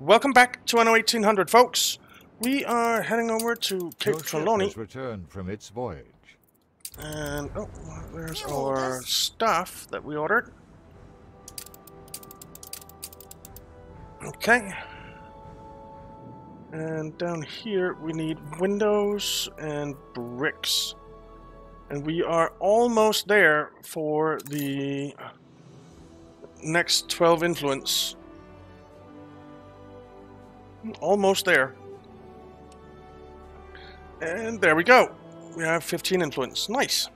Welcome back to Anno 1800, folks. We are heading over to Cape Your ship Trelawney. has returned from its voyage. And, oh, there's our stuff that we ordered. Okay. And down here we need windows and bricks. And we are almost there for the next 12 influence. Almost there. And there we go. We have 15 influence. Nice.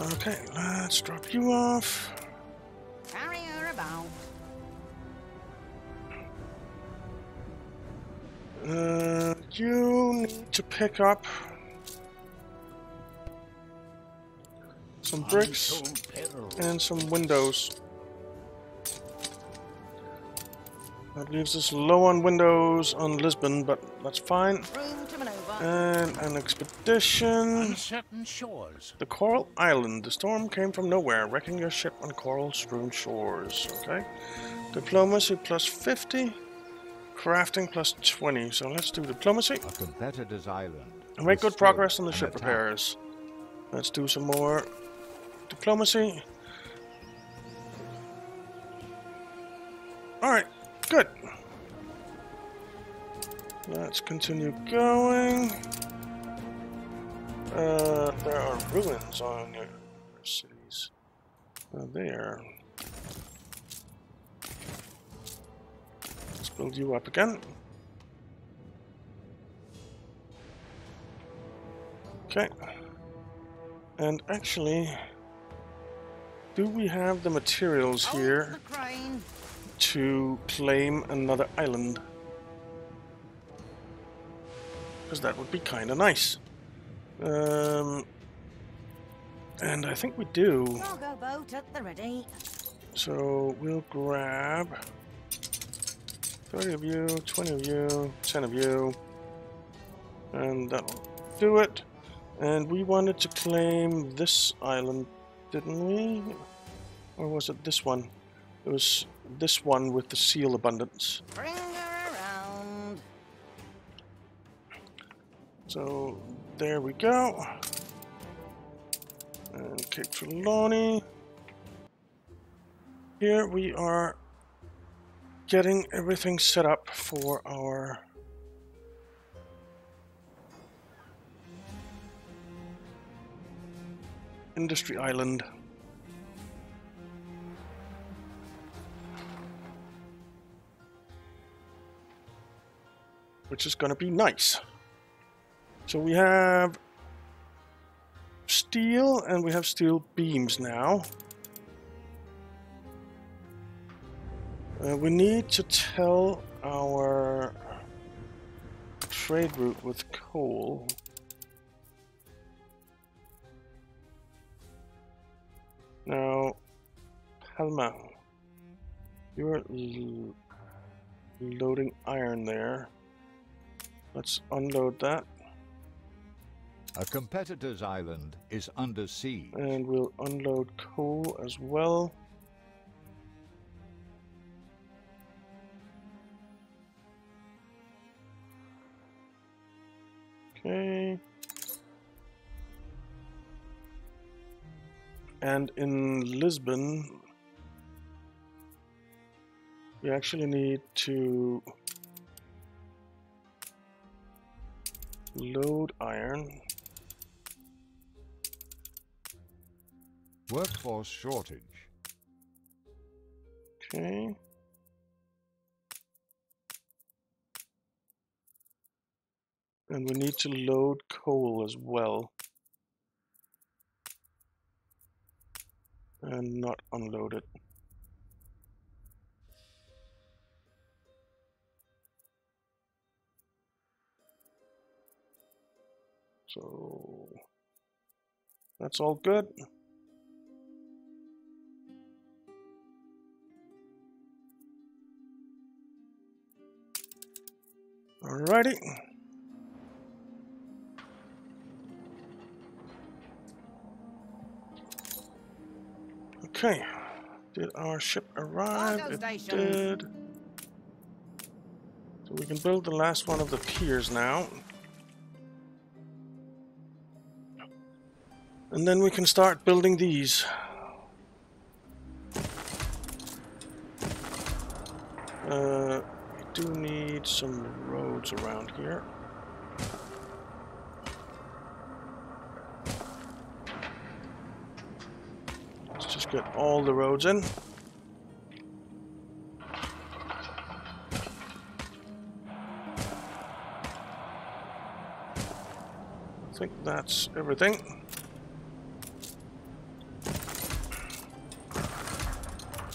Okay, let's drop you off. Carry her about. Uh, you need to pick up some bricks and some windows. That leaves us low on windows on Lisbon, but that's fine. Room to maneuver. And an expedition. Uncertain shores. The Coral Island. The storm came from nowhere, wrecking your ship on coral-strewn shores. Okay. Diplomacy plus 50. Crafting plus 20. So let's do diplomacy. A competitor's island. And make good progress on the ship attack. repairs. Let's do some more diplomacy. Alright, good. Let's continue going. Uh, there are ruins on your cities. Uh, there. Let's build you up again. Okay. And actually, do we have the materials here. To claim another island? Because that would be kind of nice. Um, and I think we do. Cargo boat at the ready. So we'll grab 30 of you, 20 of you, 10 of you, and that'll do it. And we wanted to claim this island, didn't we? Or was it this one? It was this one with the seal abundance. Bring her around. So there we go. And Cape Trelawney. Here we are getting everything set up for our industry island. Which is going to be nice. So we have steel and we have steel beams now. Uh, we need to tell our trade route with coal. Now, Palma, you're loading iron there. Let's unload that. A competitor's island is under siege. And we'll unload coal as well. Okay. And in Lisbon, we actually need to load iron. Workforce shortage. Okay. And we need to load coal as well. And not unload it. So that's all good. Alrighty. Okay. Did our ship arrive? Cargo It station. did. So we can build the last one of the piers now. And then we can start building these. Uh, we do need some roads around here. Let's just get all the roads in. I think that's everything.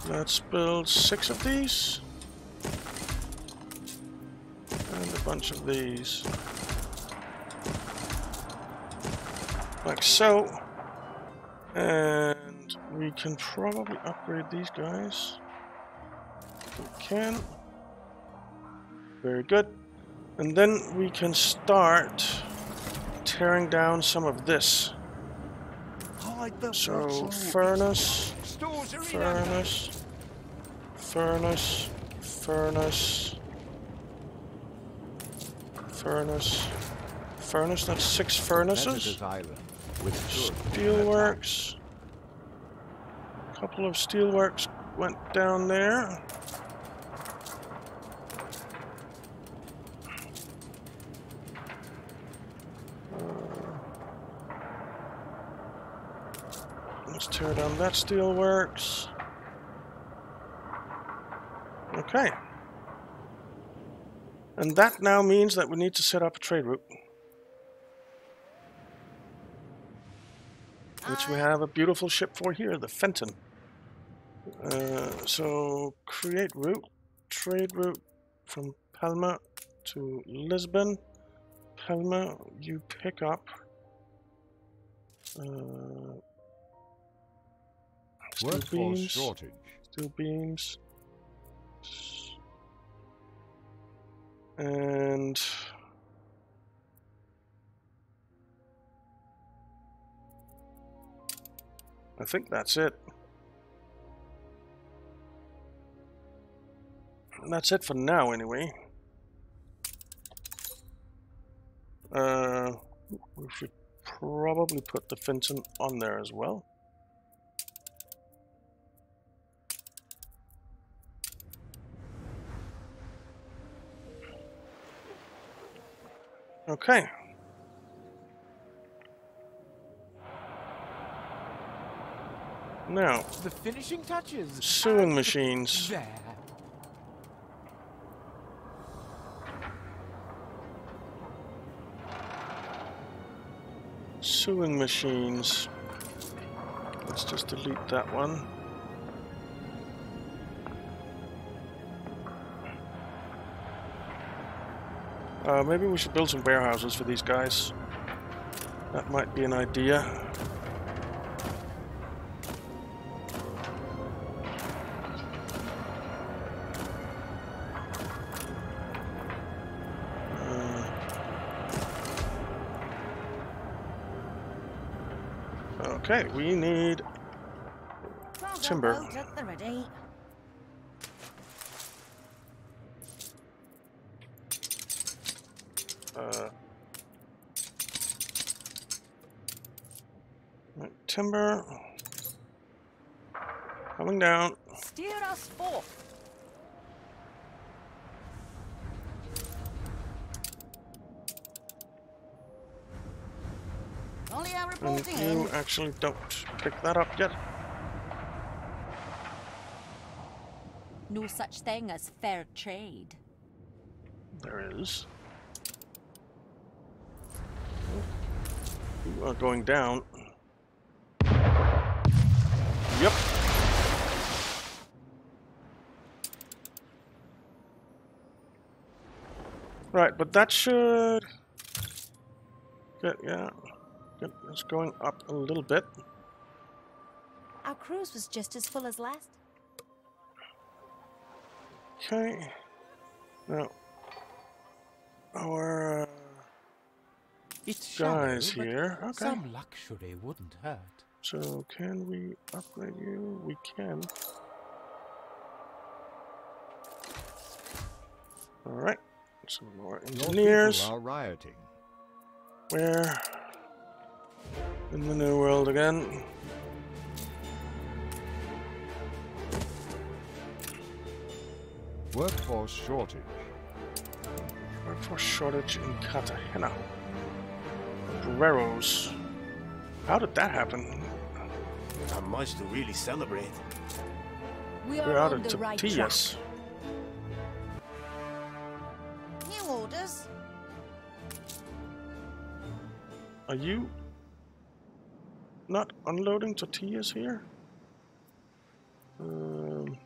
Let's build six of these. And a bunch of these. Like so. And we can probably upgrade these guys. We can. Very good. And then we can start tearing down some of this. So, furnace, Stores are in furnace, furnace, furnace, furnace, furnace, that's six furnaces. Competitors Island withstood the attack. Steelworks. Couple of steelworks went down there. Uh, Let's tear down that steelworks. Okay. And that now means that we need to set up a trade route. which we have a beautiful ship for here, the Fenton. Uh, so create route, trade route from Palma to Lisbon. Palma, you pick up. Uh, Workforce beams, shortage. steel beams, and I think that's it. That's it for now, anyway. Uh, we should probably put the Finton on there as well. Okay. Now, The finishing touches. sewing machines. There. Sewing machines. Let's just delete that one. Uh, maybe we should build some warehouses for these guys. That might be an idea. Uh, Okay, we need timber. boat at the ready. uh, right, timber coming down. Steer us forth. And reporting you actually don't pick that up yet. No such thing as fair trade. There is. You are going down. Yep. Right, but that should get yeah, get us going up a little bit. Our cruise was just as full as last. Okay. Now, our uh, It's guys shallow, here. Okay. Some luxury wouldn't hurt. So can we upgrade you? We can. Alright. Some more engineers. Are rioting. Where? In the new world again. Workforce shortage. Workforce shortage in Cartagena. Guerreros. How did that happen? Not much to really celebrate. We We're are out on of the right track. tortillas. New orders. Are you not unloading tortillas here? Um,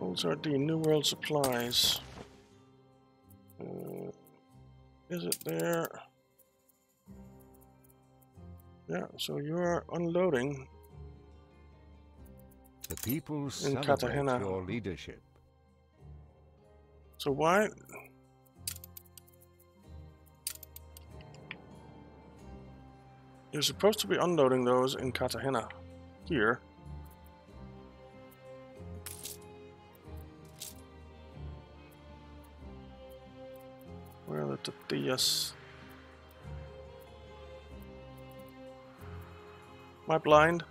those are the New World supplies. Uh, is it there? Yeah, so you are unloading. The people In celebrate Cartagena. your leadership. So why? You're supposed to be unloading those in Cartagena. Here. Where are the tortillas? I blind?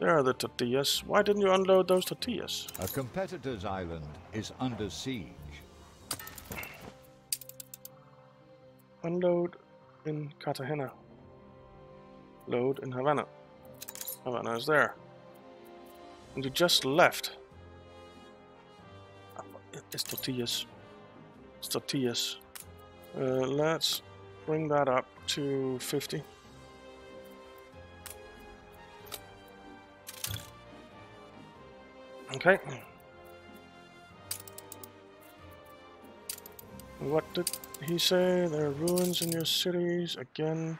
There are the tortillas. Why didn't you unload those tortillas? A competitor's island is under siege. Unload in Cartagena. Load in Havana. Havana is there. And you just left. It's tortillas. It's tortillas. Uh, let's bring that up to 50. Okay. What did he say? There are ruins in your cities again.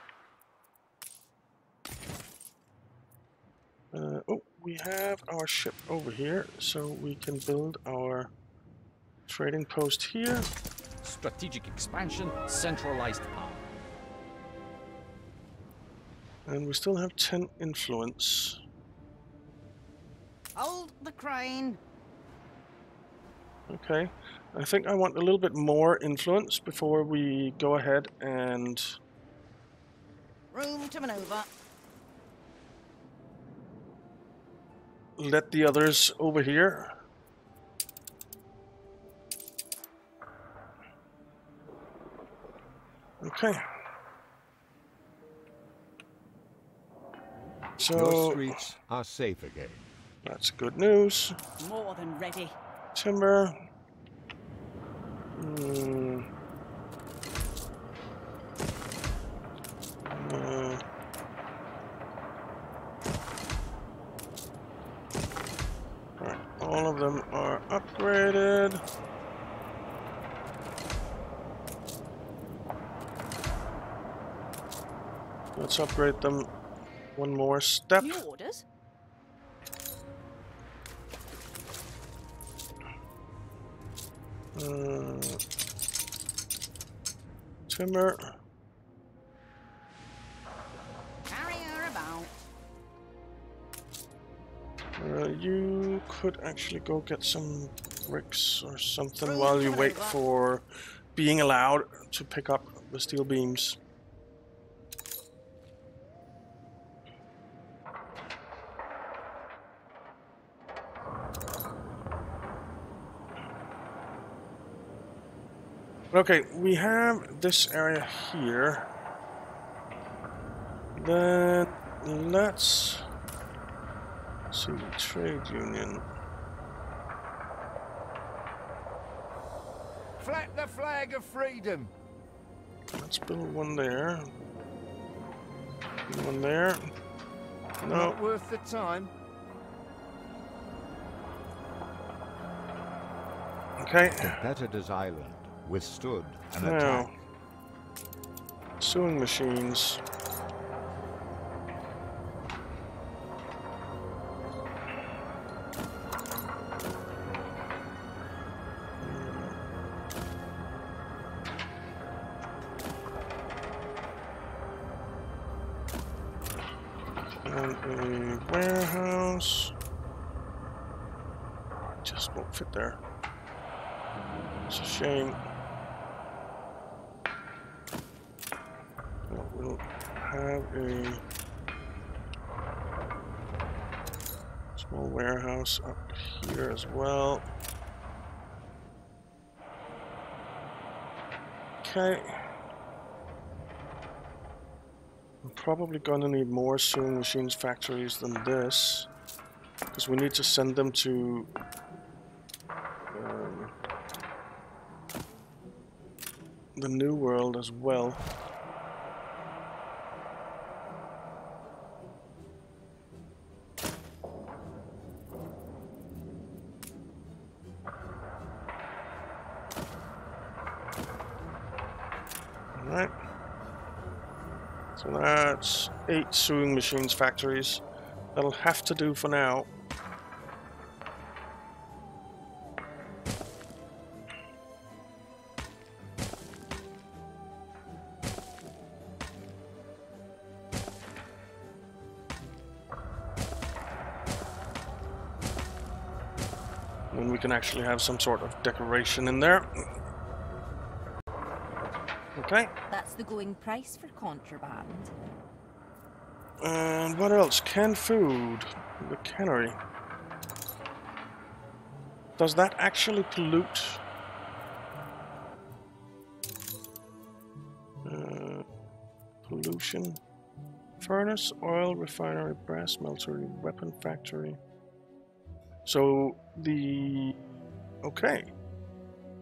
Uh, oh, we have our ship over here, so we can build our trading post here. Strategic expansion, centralized power. And we still have 10 influence. Hold the crane. Okay. I think I want a little bit more influence before we go ahead and Room to maneuver. let the others over here. Okay. So... Your So streets are safe again. That's good news. More than ready. Timber. Hmm. Uh, all of them are upgraded. Let's upgrade them one more step. Uh, timber. Uh, you could actually go get some bricks or something while you wait for being allowed to pick up the steel beams. Okay, we have this area here. Then let's see the trade union. Flap the flag of freedom. Let's build one there. One there. No. Not worth the time. Okay. Competitor's island withstood an Now, attack. sewing machines. As well. Okay. I'm probably going to need more sewing machines factories than this. Because we need to send them to... Um, the New World as well. Alright. So that's eight sewing machines factories. That'll have to do for now. Then we can actually have some sort of decoration in there. Okay. That's the going price for contraband. And what else? Canned food. The cannery. Does that actually pollute? Uh, pollution. Furnace, oil refinery, brass smeltery, weapon factory. So the... Okay.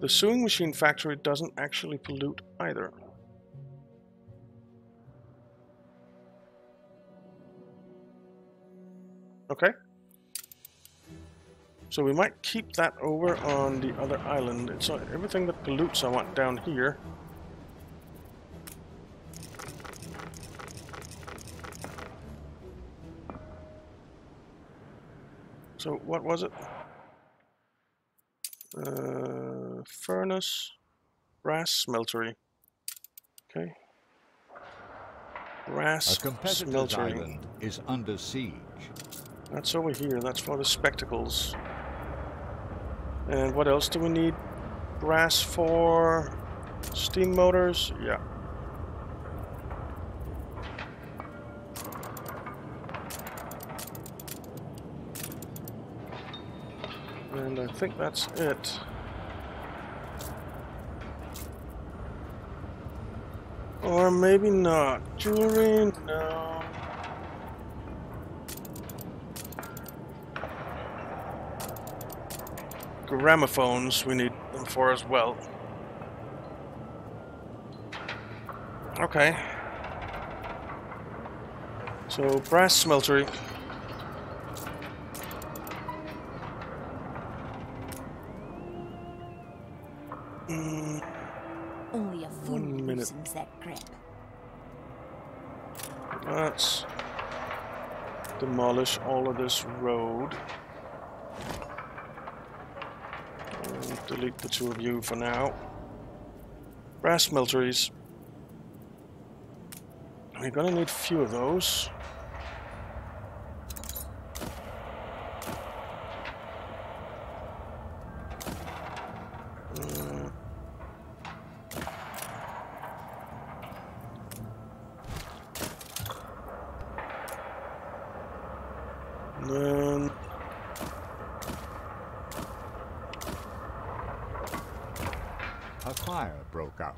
The sewing machine factory doesn't actually pollute either. Okay. So we might keep that over on the other island. It's uh, everything that pollutes I want down here. So what was it? Uh, furnace, brass smeltery. Okay. Brass A Brass competitor's smeltery. island is under siege. That's over here. That's for the spectacles. And what else do we need? Brass for steam motors? Yeah. And I think that's it. Or maybe not. Jewelry? No. Gramophones we need them for as well. Okay. So, brass smeltery. Mm, Only a fool One minute. loosens that grip. let's demolish all of this road. And delete the two of you for now. Brass smelteries. We're gonna need a few of those. Mm. And then A fire broke out.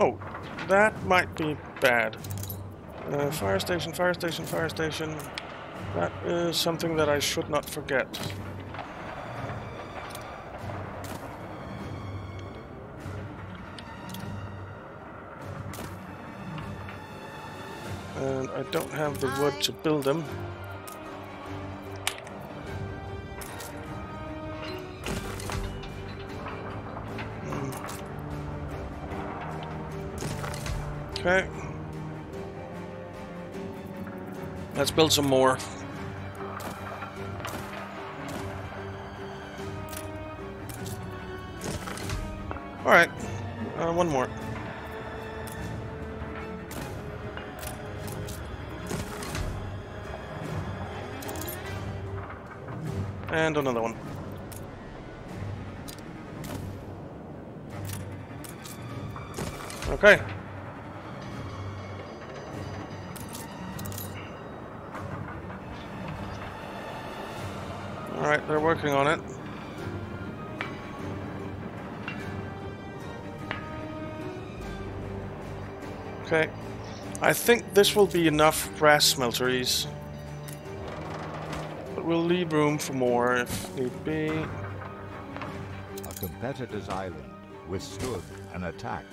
Oh, that might be bad. Uh, fire station, fire station, fire station. That is something that I should not forget. And I don't have the wood to build them. Okay. Let's build some more. Alright. Uh, one more. And another one. Okay. Working on it. Okay. I think this will be enough brass smelteries. But we'll leave room for more if need be. A competitor's island withstood an attack.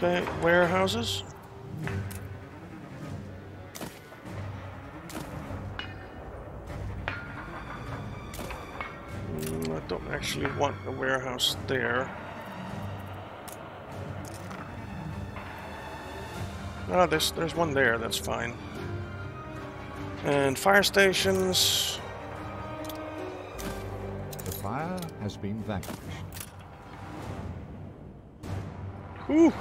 Okay, warehouses. Mm, I don't actually want a warehouse there. Ah, there's there's one there. That's fine. And fire stations. The fire has been vanquished. Whew.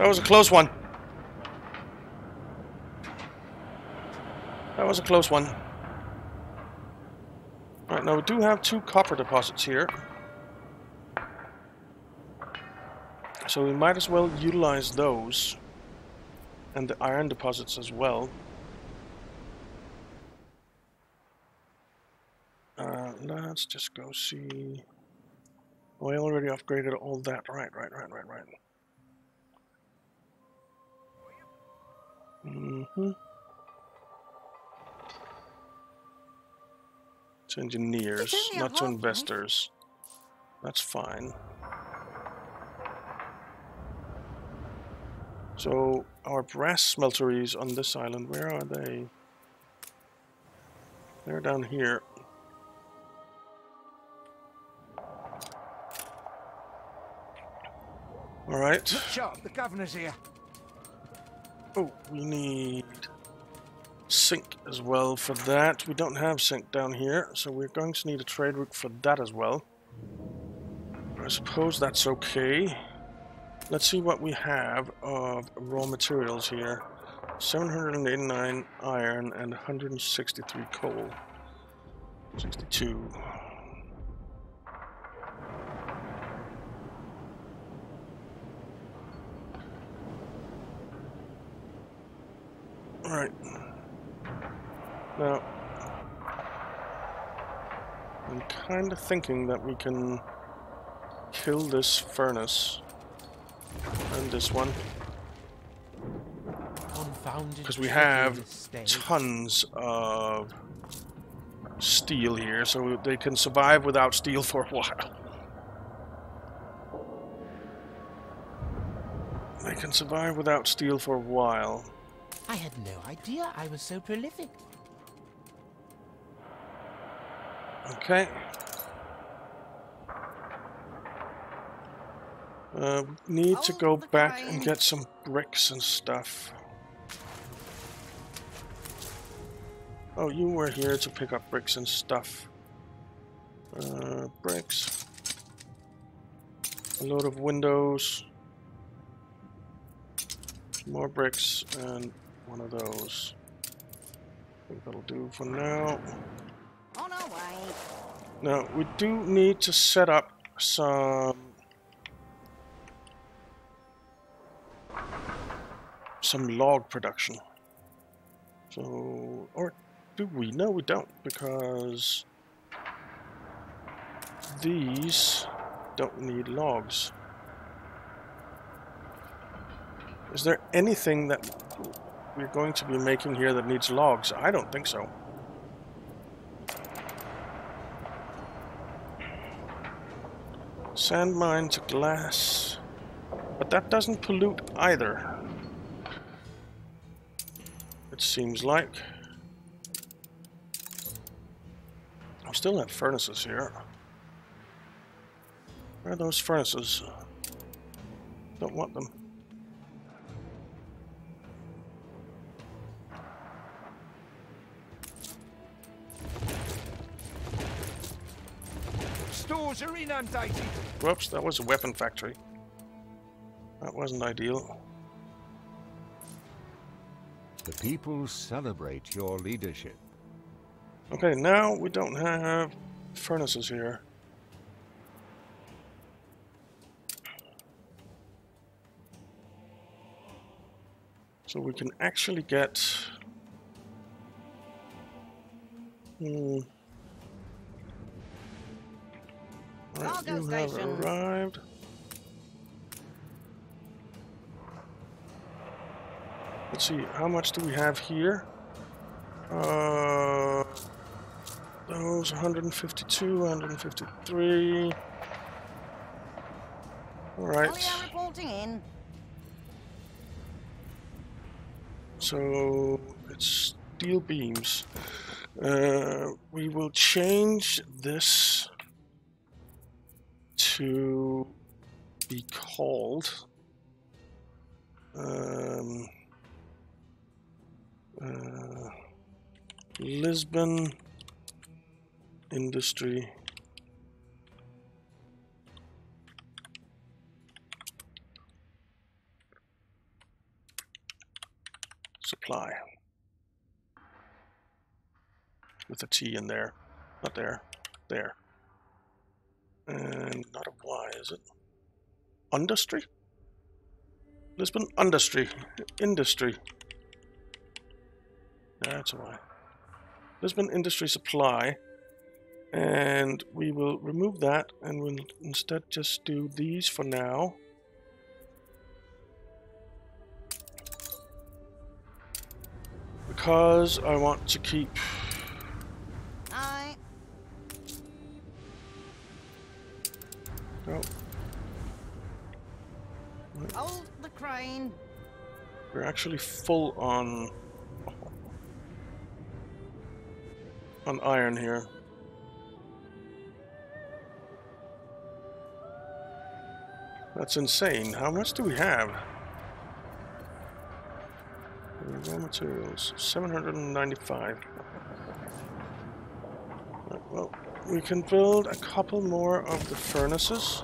That was a close one. That was a close one. Alright, now we do have two copper deposits here. So we might as well utilize those. And the iron deposits as well. Uh, let's just go see... I already upgraded all that. Right, right, right, right, right. Mm-hmm. To engineers, It's only a not to half, right? investors. That's fine. So, our brass smelteries on this island, where are they? They're down here. Alright. Look sharp, the governor's here. Oh, we need zinc as well for that. We don't have zinc down here, so we're going to need a trade route for that as well. I suppose that's okay. Let's see what we have of raw materials here. 789 iron and 163 coal. 62. Alright. Now, I'm kind of thinking that we can kill this furnace and this one because we have tons of steel here, so they can survive without steel for a while. They can survive without steel for a while. I had no idea I was so prolific. Okay. Uh, we need to go the back and get some bricks and stuff. Oh, you were here to pick up bricks and stuff. Uh, bricks. A load of windows. More bricks and one of those. I think that'll do for now. On our way. Now, we do need to set up some... some log production. So, or do we? No, we don't, because these don't need logs. Is there anything that we're going to be making here that needs logs? I don't think so. Sand mines, glass. But that doesn't pollute either. It seems like. I still have furnaces here. Where are those furnaces? Don't want them. Stores inundated. Whoops, that was a weapon factory. That wasn't ideal. The people celebrate your leadership. Okay, now we don't have furnaces here. So we can actually get... Hmm. Right, you have arrived. Let's see, how much do we have here? Uh, those 152, 153. All right. Reporting in. So it's steel beams. Uh, we will change this to be called um, uh, Lisbon Industry. Supply. With a T in there, not there, there, and not a Y, is it? Industry? Lisbon Industry, Industry. That's a Y. Lisbon Industry Supply. And we will remove that and we'll instead just do these for now. Because I want to keep actually full on on iron here. That's insane. How much do we have? Raw materials, 795. Right, well, we can build a couple more of the furnaces.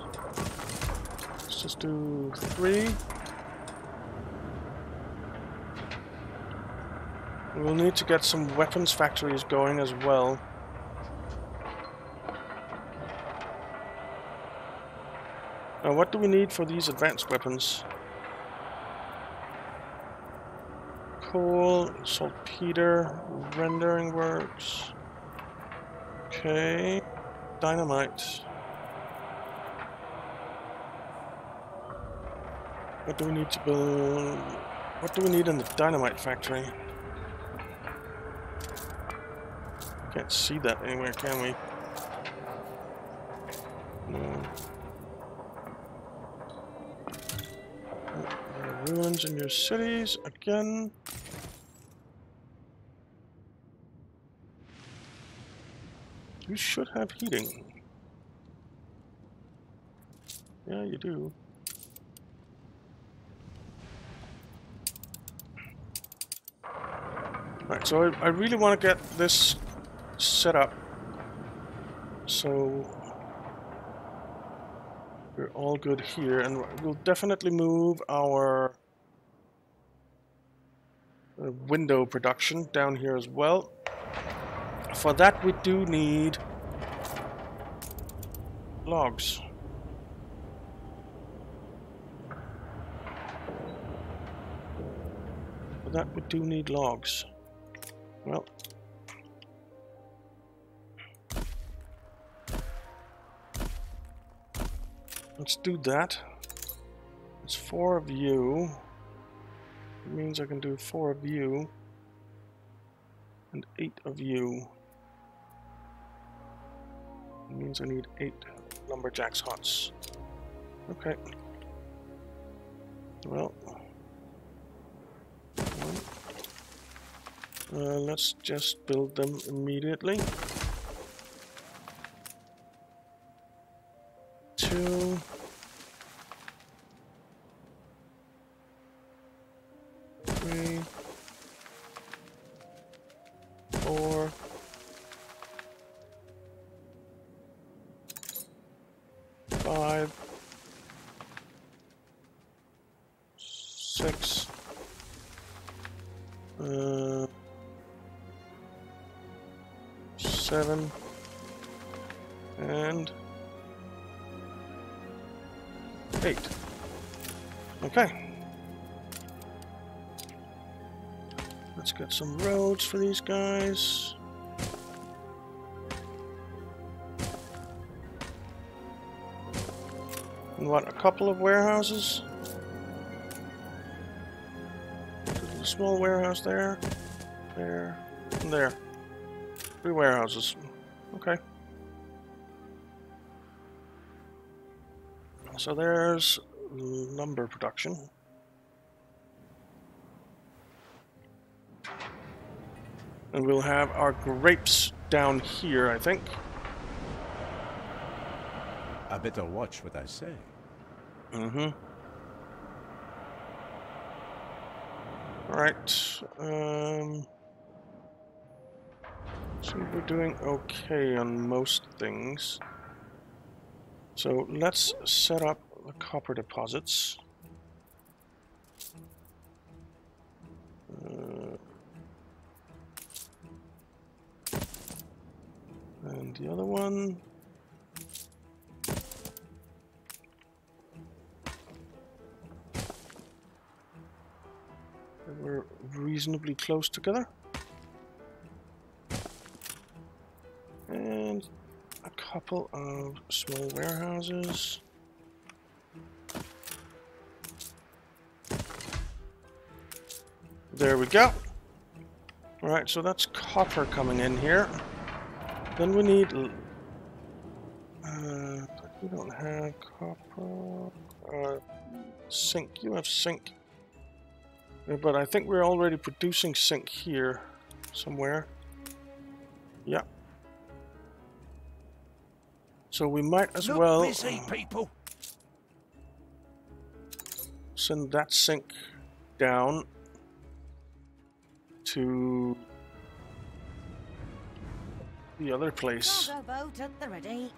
Let's just do three. We'll need to get some weapons factories going as well. Now, what do we need for these advanced weapons? Coal, saltpeter, rendering works. Okay, dynamite. What do we need to build? What do we need in the dynamite factory? Can't see that anywhere, can we? No. Ruins in your cities again. You should have heating. Yeah, you do. Alright, so I, I really want to get this set up so we're all good here and we'll definitely move our uh, window production down here as well. For that we do need logs. For that we do need logs. Well, let's do that. It's four of you. It means I can do four of you and eight of you. It means I need eight lumberjacks huts. Okay. Well. Uh, let's just build them immediately. you. Three. Four. Five. Six. Uh, seven. Eight. Okay. Let's get some roads for these guys. And what, a couple of warehouses? A small warehouse there, there, and there. Three warehouses. So there's lumber production. And we'll have our grapes down here, I think. I better watch what I say. Mm-hmm. Alright. Um, so we're doing okay on most things. So let's set up the copper deposits. Uh, and the other one. We're reasonably close together. And couple of small warehouses. There we go. Alright, so that's copper coming in here. Then we need... Uh, we don't have copper... Uh, zinc. You have zinc. But I think we're already producing zinc here somewhere. Yeah. So we might as Look well busy, people. send that zinc down to the other place. Cargo boat at the.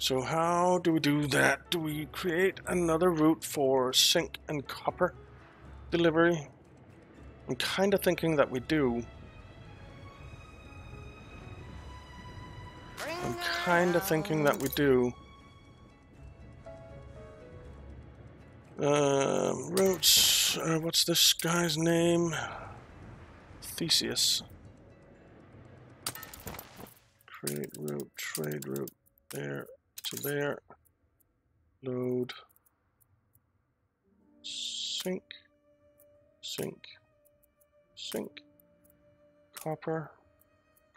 So how do we do that? Do we create another route for zinc and copper delivery? I'm kind of thinking that we do. I'm kind of thinking that we do. Routes. Uh, what's this guy's name? Theseus. Create route, trade route, there to there. Load. Zinc. Zinc. Zinc. Copper.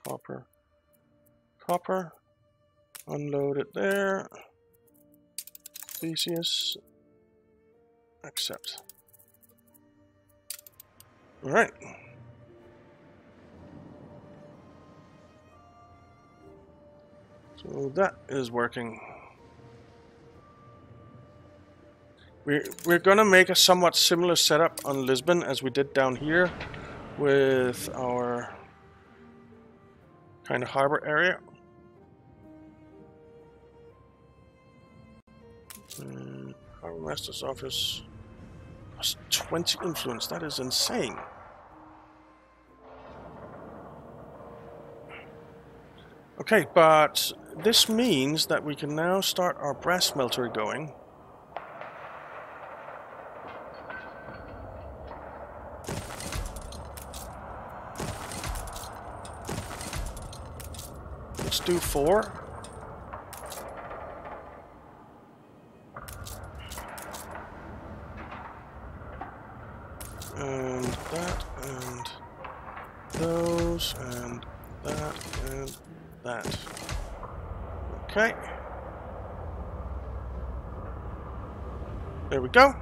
Copper. Copper. Unload it there. Theseus. Accept. Alright. So that is working. We're, we're gonna make a somewhat similar setup on Lisbon as we did down here with our kind of harbor area. Master's office. Plus 20 influence, that is insane. Okay, but this means that we can now start our brass smelter going. Let's do four. And that, and those, and that, and that. Okay. There we go.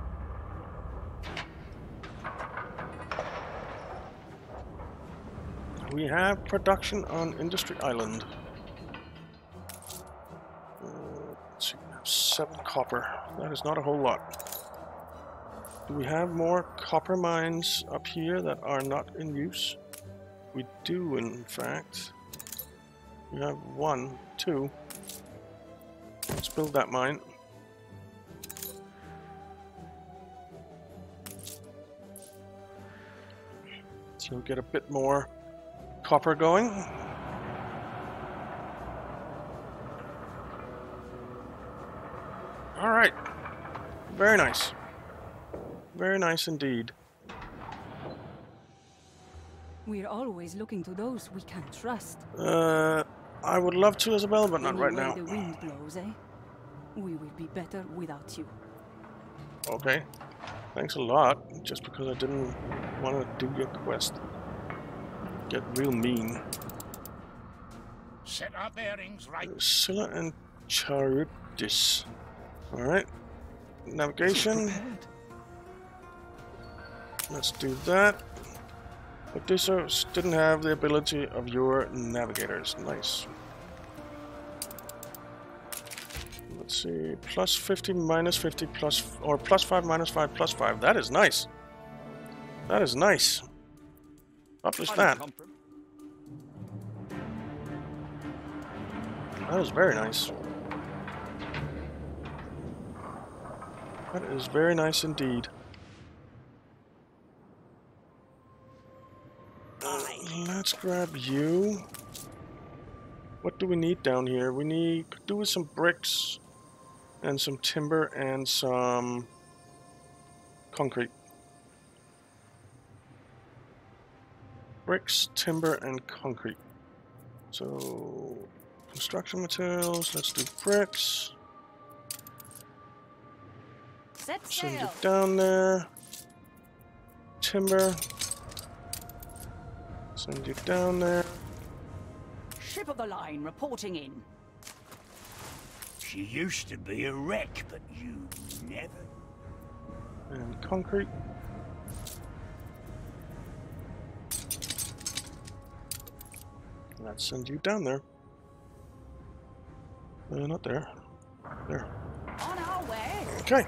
We have production on Industry Island. Let's see, we have seven copper. That is not a whole lot. Do we have more copper mines up here that are not in use? We do, in fact. We have one, two. Let's build that mine. So get a bit more copper going. All right. Very nice. Very nice indeed. We're always looking to those we can trust. Uh, I would love to, Isabel, but not right now. the wind blows, eh? We will be better without you. Okay. Thanks a lot. Just because I didn't want to do your quest. Get real mean. Set our bearings right. Scylla and Charybdis. Alright. Navigation. Let's do that. Odysseus uh, didn't have the ability of your navigators. Nice. Let's see. Plus 50, minus 50, plus... Or plus 5, minus 5, plus 5. That is nice. That is nice. Publish that. That is very nice. That is very nice indeed. Let's grab you. What do we need down here? We need could do with some bricks and some timber and some concrete. Bricks, timber, and concrete. So Construction materials, let's do bricks. Set Send sail. it down there. Timber. Send you down there. Ship of the line reporting in. She used to be a wreck, but you never. And concrete. Let's send you down there. Uh, not there. There. On our way. Okay.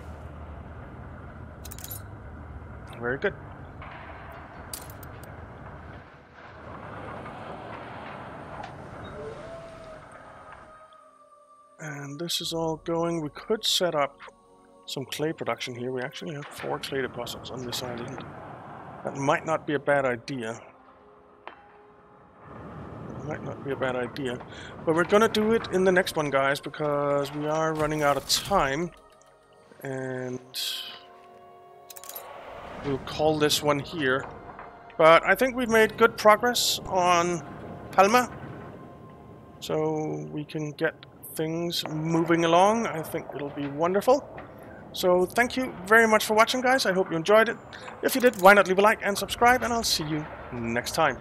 Very good. And this is all going. We could set up some clay production here. We actually have four clay deposits on this island. That might not be a bad idea. That Might not be a bad idea. But we're gonna do it in the next one, guys, because we are running out of time. And we'll call this one here. But I think we've made good progress on Palma. So we can get things moving along. I think it'll be wonderful. So thank you very much for watching, guys. I hope you enjoyed it. If you did, why not leave a like and subscribe, and I'll see you next time.